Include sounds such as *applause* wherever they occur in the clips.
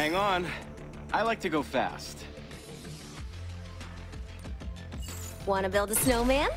Hang on. I like to go fast. Want to build a snowman?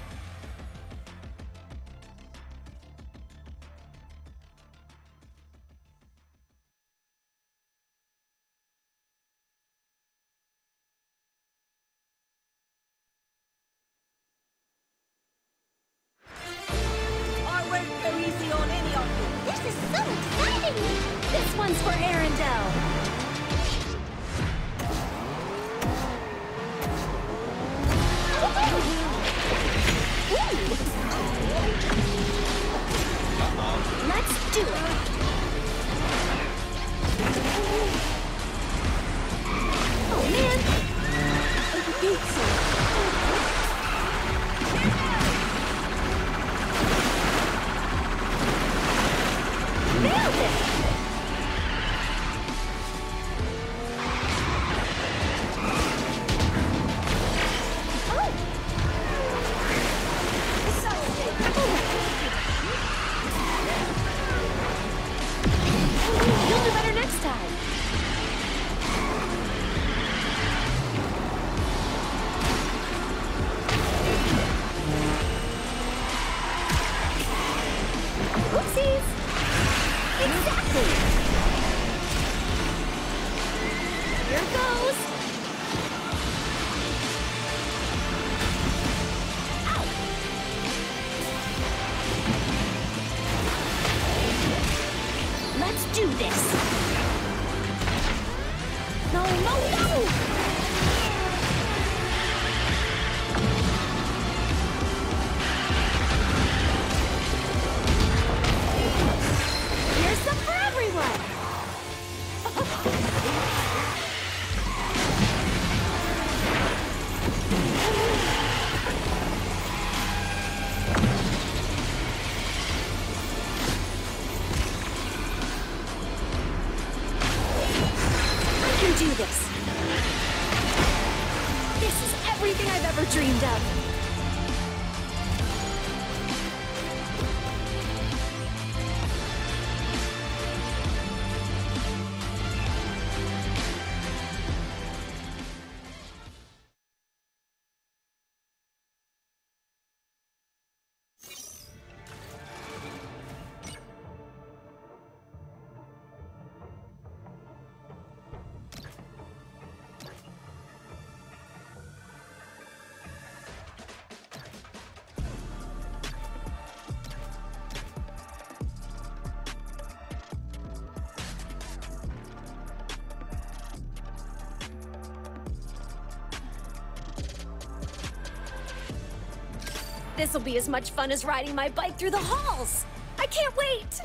This'll be as much fun as riding my bike through the halls! I can't wait!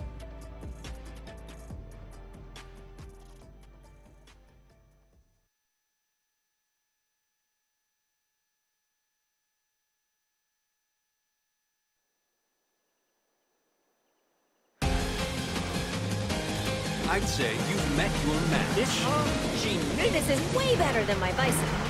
I'd say you've met your match. This is way better than my bicycle.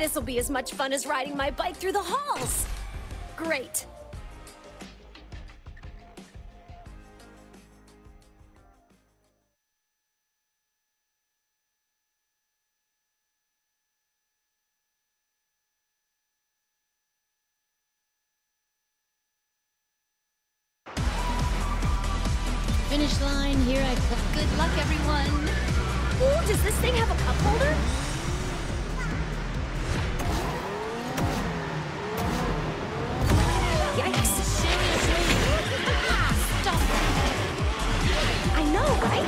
This'll be as much fun as riding my bike through the halls! Great. Finish line, here I come. Good luck, everyone. Ooh, does this thing have a cup holder? That. Right?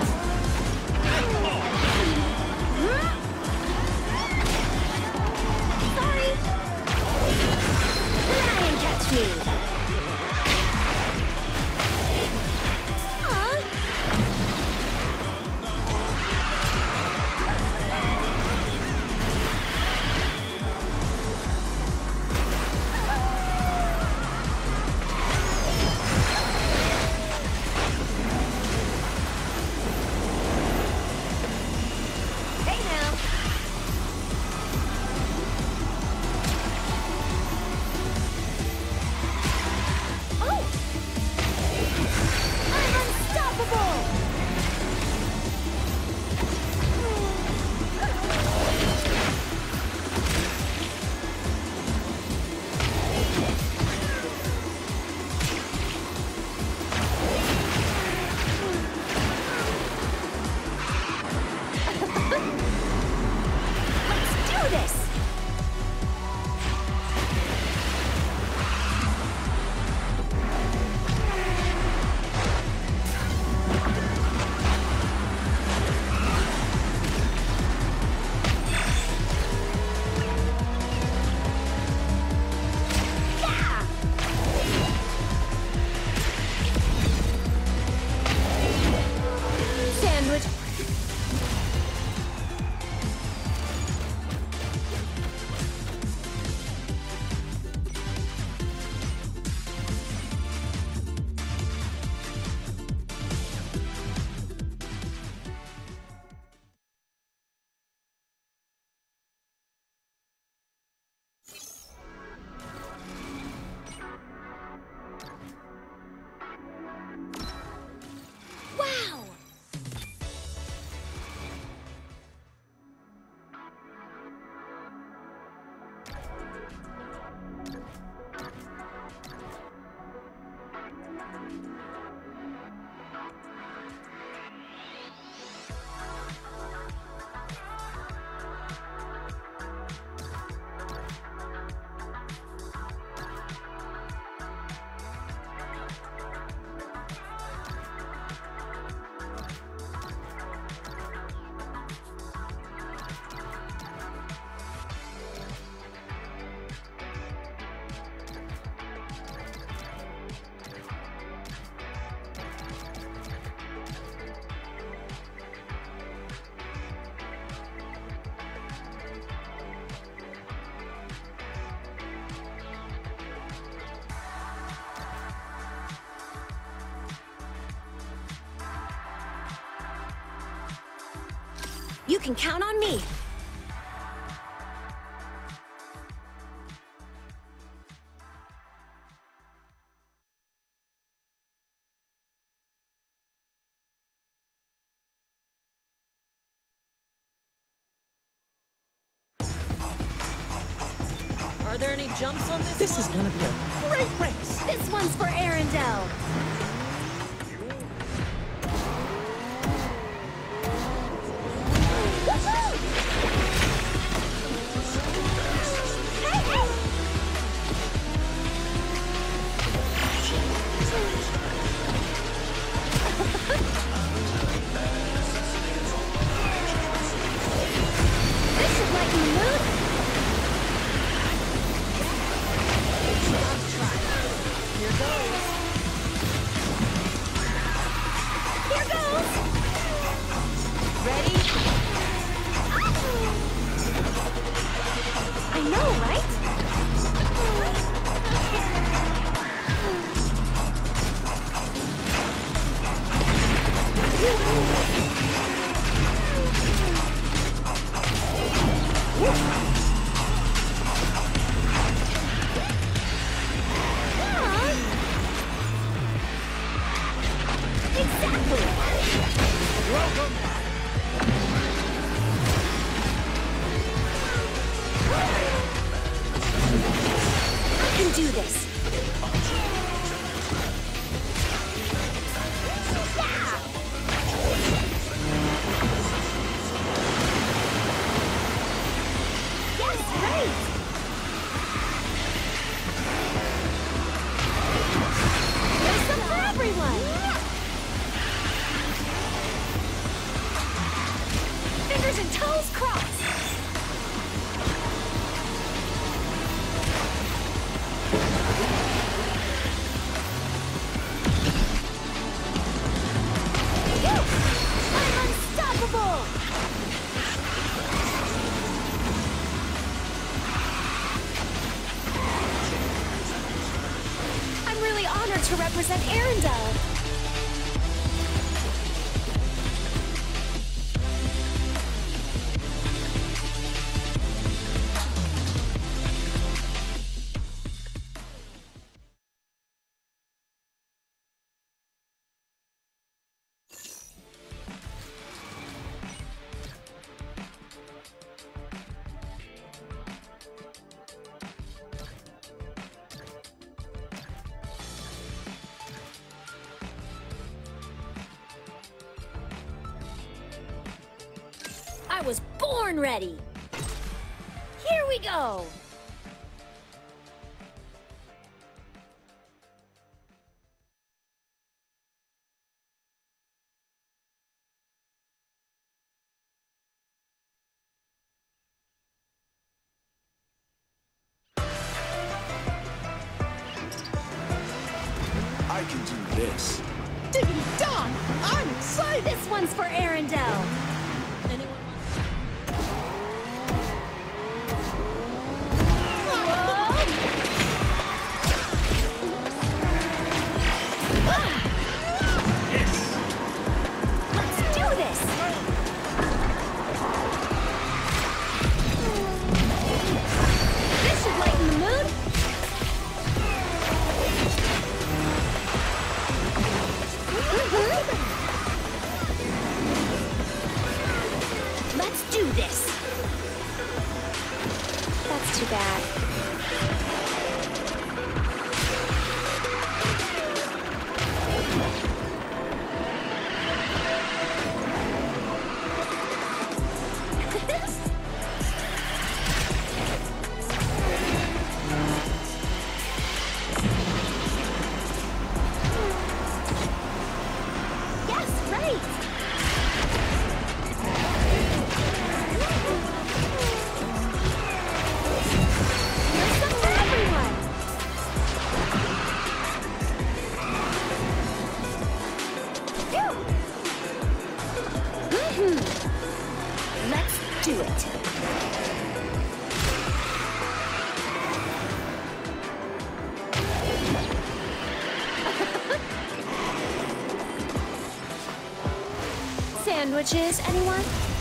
Sorry. And catch me. You can count on me. do this. ready. Here we go! I can do this. Ding dong! I'm excited! This one's for Aaron! you bad. sandwiches, anyone?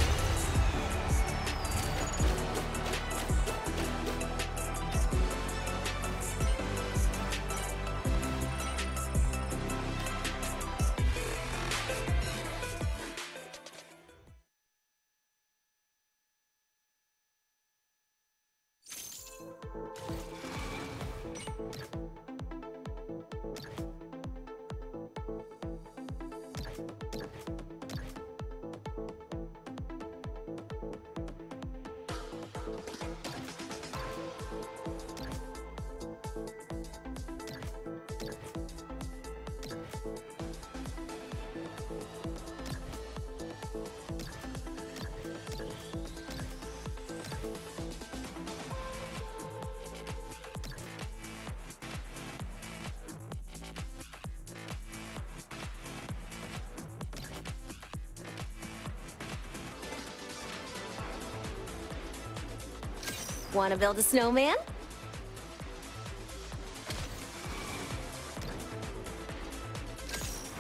Wanna build a snowman?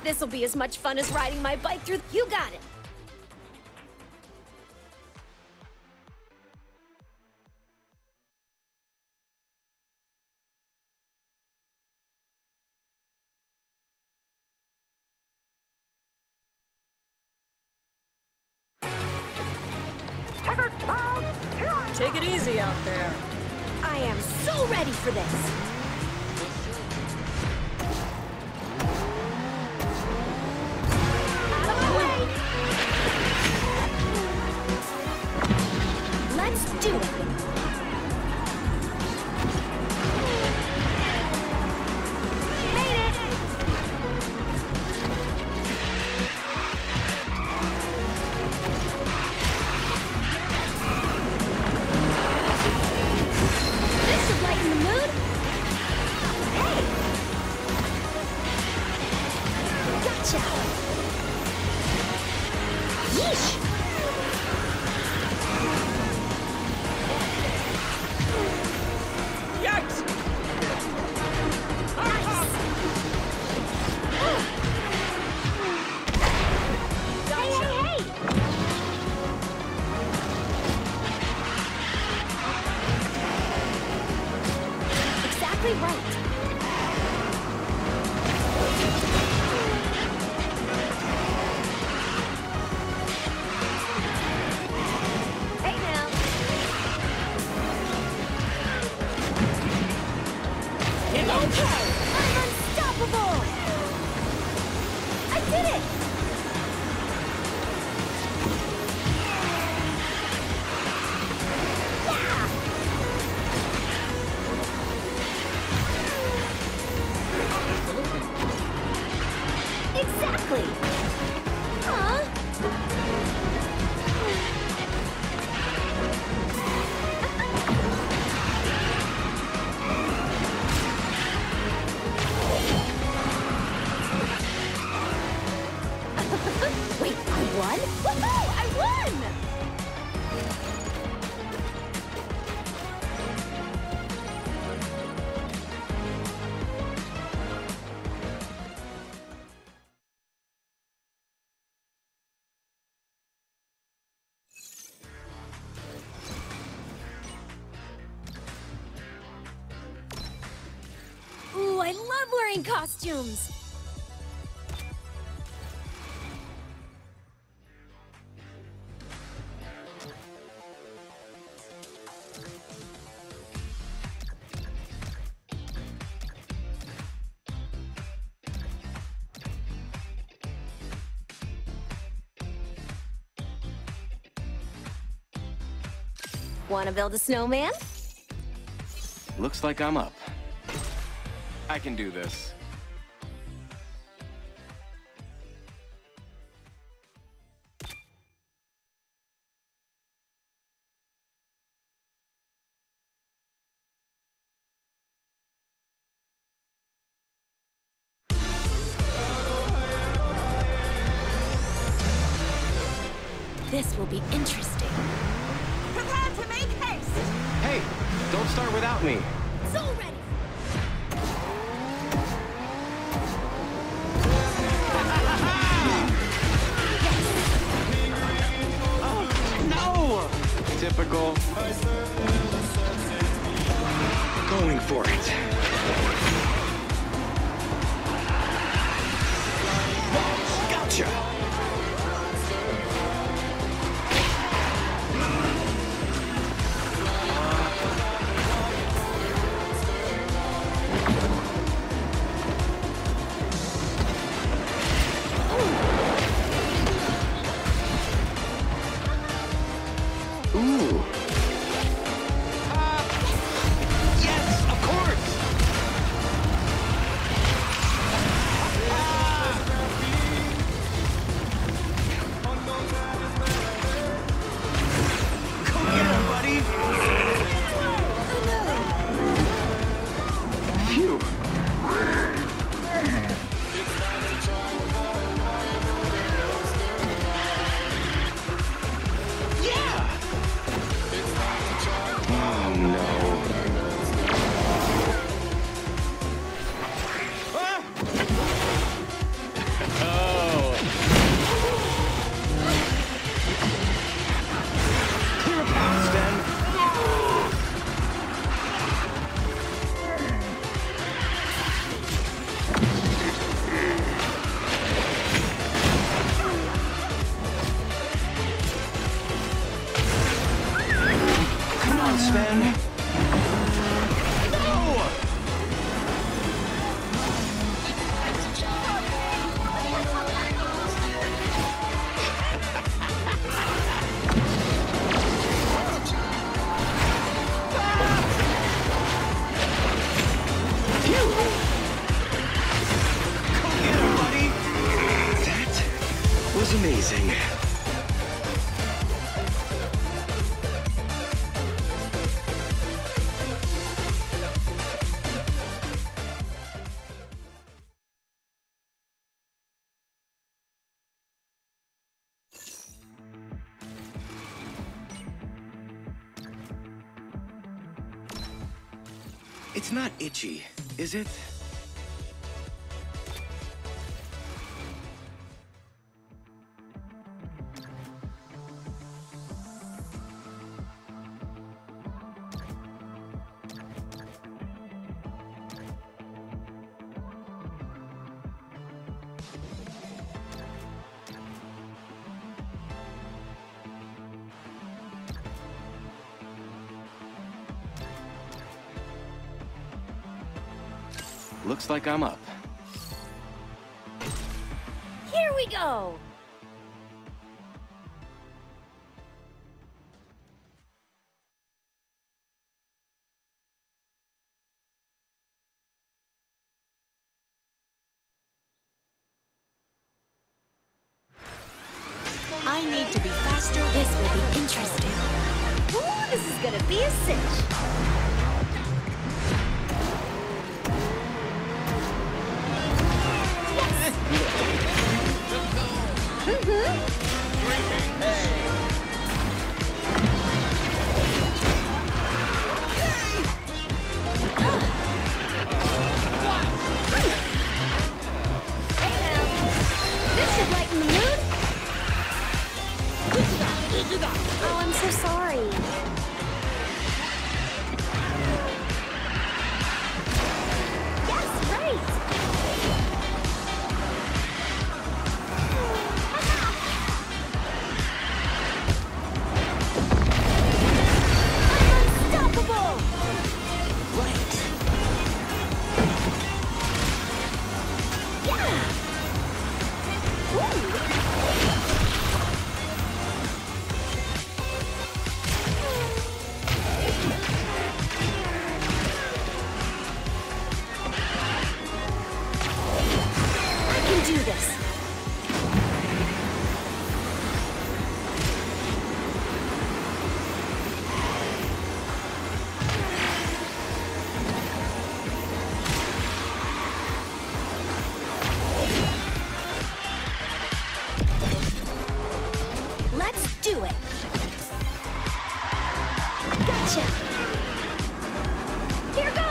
This'll be as much fun as riding my bike through. You got it! Take it easy out there. I am so ready for this! Exactly! Costumes! Wanna build a snowman? Looks like I'm up. I can do. This don't start without me. So ready! *laughs* Oh, no! Typical. Going for it. It's not itchy, is it? Like I'm up. Here we go! I need to be faster. This will be interesting. Ooh, this is gonna be a cinch. Do it. Gotcha. Here goes.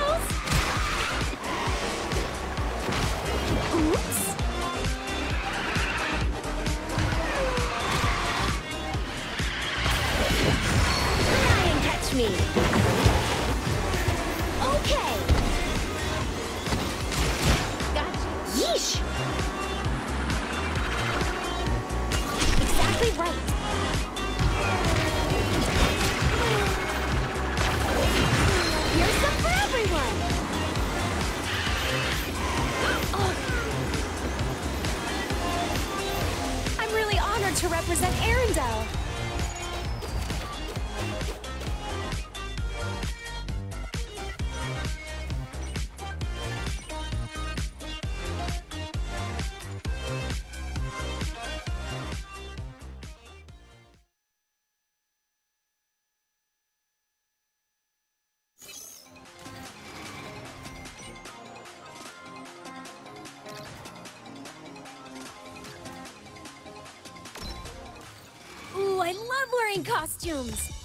Wearing costumes.